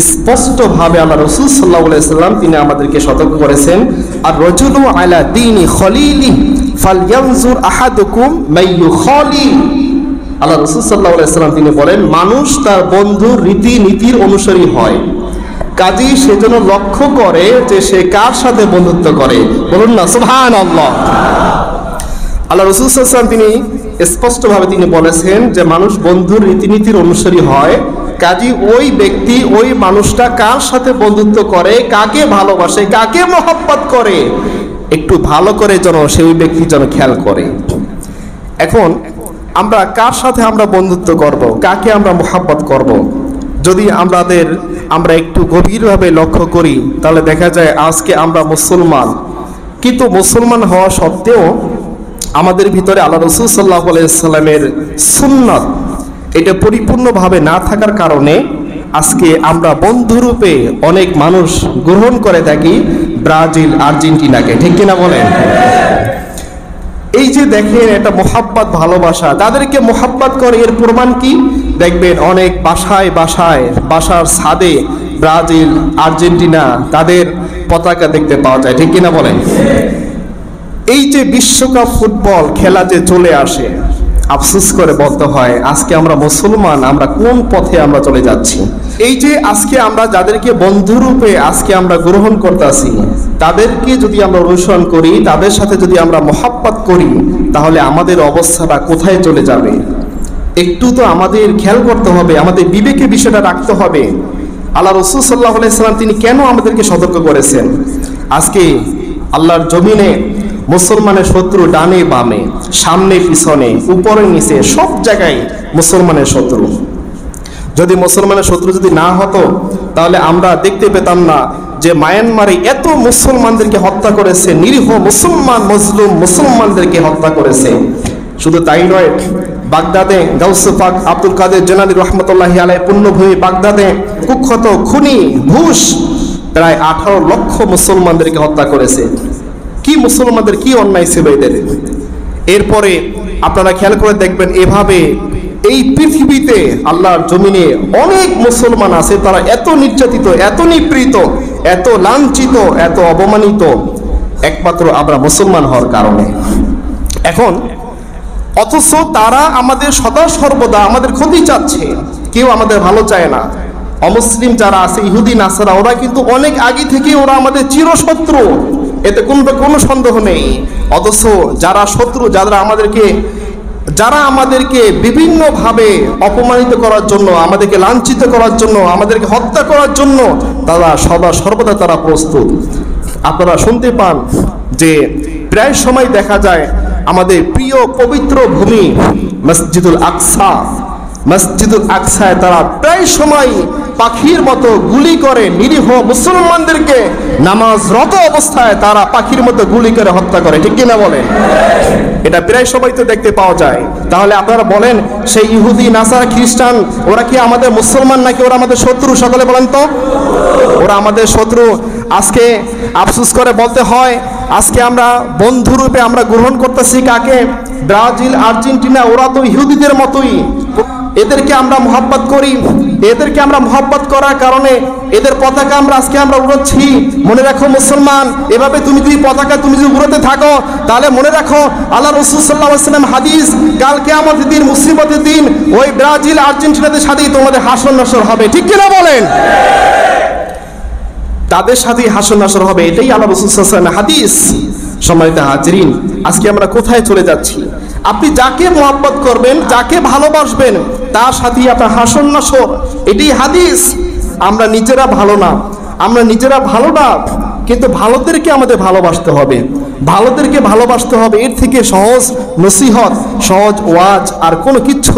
স্পষ্টভাবে আল্লাহ রসুল সাল্লাহ সাল্লাম তিনি আমাদেরকে সতর্ক করেছেন, আর রজুলু আলা খলিলি ফালিয়ানজুর আহাদুকুম মাইয়ু খলি আল্লাহ রসুল সাল্লাহ সাল্লাম তিনি বলেন, মানুষ তার বন্ধুর রীতি নীতির অনুসারী হয়। কাজী সেজন্য লক্ষ্য করে যে সে কার সাথে বন্ধুত্ব করে। বলুন না সুবহান আল্লাহ আল্লাহ রসুল সাল্লাম তিনি স্পষ্টভাবে তিনি বলেছেন যে, মানুষ বন্ধুর রীতিনীতির অনুসারী হয় কাজী ওই ব্যক্তি, ওই মানুষটা কার সাথে বন্ধুত্ব করে, কাকে ভালোবাসে, কাকে মহব্বত করে? একটু ভালো করে যেন সেই ব্যক্তি যেন খেয়াল করে। এখন আমরা কার সাথে আমরা বন্ধুত্ব করব, কাকে আমরা মোহাব্বত করব? যদি আমাদের, আমরা একটু গভীরভাবে লক্ষ্য করি, তাহলে দেখা যায় আজকে আমরা মুসলমান। কিন্তু মুসলমান হওয়া সত্ত্বেও আমাদের ভিতরে আল্লাহ রসুল সাল্লাহ সাল্লামের সুন্নত এটা পরিপূর্ণভাবে না থাকার কারণে আজকে আমরা বন্ধুরূপে অনেক মানুষ গ্রহণ করে থাকি ব্রাজিল, আর্জেন্টিনাকে। ঠিক কিনা বলেন? এই যে দেখেন, এটা মোহাব্বত, ভালোবাসা। তাদেরকে মোহাব্বত করে, এর প্রমাণ কি? দেখবেন, অনেক বাসায় বাসায়, বাসার ছাদে ব্রাজিল, আর্জেন্টিনা তাদের পতাকা দেখতে পাওয়া যায়। ঠিক কিনা বলেন? এই যে বিশ্বকাপ ফুটবল খেলা যে চলে আসে আফসোস করে বলতে হয়, আজকে আমরা মুসলমান, আমরা কোন পথে আমরা চলে যাচ্ছি? এই যে আজকে আমরা যাদেরকে বন্ধুরূপে আজকে আমরা গ্রহণ করতেছি, তাদেরকে যদি আমরা অনুসরণ করি, তাদের সাথে যদি আমরা মহাব্বত করি, তাহলে আমাদের অবস্থাটা কোথায় চলে যাবে? একটু তো আমাদের খেয়াল করতে হবে, আমাদের বিবেকে বিষয়টা রাখতে হবে। আল্লাহ রসুল সাল্লাহ সাল্লাম তিনি কেন আমাদেরকে সতর্ক করেছেন? আজকে আল্লাহর জমিনে মুসলমানের শত্রু ডানে বামে, সামনে পিছনে, উপরে নিচে, সব জায়গায় মুসলমানের শত্রু। যদি মুসলমানের শত্রু যদি না হতো, তাহলে আমরা দেখতে পেতাম না যে মায়ানমারে এত মুসলমানদেরকে হত্যা করেছে, নিরীহ মুসলমান মজলুম মুসলমানদেরকে হত্যা করেছে। শুধু তাই নয়, বাগদাদে গাউসুফাক আব্দুল কাদের জেনালি রহমতুল্লাহ আলাই পুণ্যভূমি বাগদাদে কুখ্যাত খুনি ঘুষ প্রায় আঠারো লক্ষ মুসলমানদেরকে হত্যা করেছে। কি মুসলমানদের কি অন্যায় ছিল এদের? এরপরে আপনারা খেয়াল করে দেখবেন, এভাবে এই পৃথিবীতে আল্লাহর জমিনে অনেক মুসলমান আছে, তারা এত নির্যাতিত, এত নিপীড়িত, এত লাঞ্ছিত, এত অবমানিত একমাত্র আমরা মুসলমান হওয়ার কারণে। এখন, অথচ তারা আমাদের সদা সর্বদা আমাদের ক্ষতি চাচ্ছে, কেউ আমাদের ভালো চায় না। অমুসলিম যারা আছে, ইহুদি, নাসারা, ওরা কিন্তু অনেক আগে থেকে ওরা আমাদের চিরশত্রু। এতে কোনো কোনো সন্দেহ নেই। অথচ যারা শত্রু, যারা আমাদেরকে যারা আমাদেরকে বিভিন্নভাবে অপমানিত করার জন্য, আমাদেরকে লাঞ্ছিত করার জন্য, আমাদেরকে হত্যা করার জন্য তারা সদা সর্বদা তারা প্রস্তুত। আপনারা শুনতে পান যে প্রায় সময় দেখা যায় আমাদের প্রিয় পবিত্র ভূমি, মসজিদুল আকসা। মসজিদুল আকসায় তারা প্রায় সময় পাখির মতো গুলি করে নিরীহ মুসলমানদেরকে নামাজরত অবস্থায় তারা পাখির মতো গুলি করে হত্যা করে। ঠিক কিনা বলেন? এটা প্রায় সময় তো দেখতে পাওয়া যায়। তাহলে আপনারা বলেন, সেই ইহুদি, নাসারা খ্রিস্টান, ওরা কি আমাদের মুসলমান নাকি ওরা আমাদের শত্রু? সকলে বলেন তো। ওরা আমাদের শত্রু। আজকে আফসুস করে বলতে হয়, আজকে আমরা বন্ধুরূপে আমরা গ্রহণ করতেছি কাকে? ব্রাজিল, আর্জেন্টিনা, ওরা তো ইহুদিদের মতোই। এদেরকে আমরা মহাব্বত করি। এদেরকে আমরা মহাব্বত করার কারণে এদের পতাকা আমরা আজকে আমরা উড়োচ্ছি। মনে রাখো মুসলমান, এভাবে তুমি যদি পতাকা তুমি যদি উড়োতে থাকো, তাহলে মনে রাখো আল্লাহ রসুল সাল্লাহ হাদিস কালকে আমাদের দিন, মুসিবতের দিন, ওই ব্রাজিল, আর্জেন্টিনাদের সাথেই তোমাদের হাসন নাসর হবে। ঠিক কিনা বলেন? তাদের সাথেই হাসন নাসর হবে, এটাই আল্লাহ রসুল হাদিস। সম্মানিত হাজরিন, আজকে আমরা কোথায় চলে যাচ্ছি? আপনি যাকে মোহাম্মত করবেন, যাকে ভালোবাসবেন, তার সাথেই আপনার হাসন নাসর এটি হাদিস। আমরা নিজেরা ভালো না, আমরা নিজেরা ভালো না, কিন্তু ভালোদেরকে আমাদের ভালোবাসতে হবে। ভালোদেরকে ভালোবাসতে হবে, এর থেকে সহজ নসিহত, সহজ ওয়াজ, আর কোনো কিচ্ছু